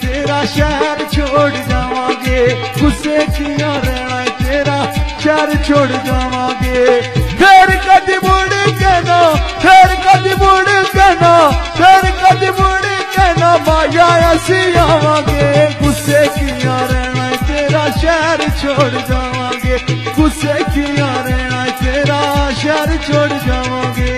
तेरा शहर छोड़ जावांगे। गुस्से किया रहना तेरा शहर छोड़ जावांगे। फिर कद मुड़ कहना फिर कद मुड़ कहना फिर कद मुड़ कहना माया असी आवांगे। गुस्से किया रहना तेरा शहर छोड़ जावांगे। गुस्से किया रहना तेरा शहर छोड़ जावांगे।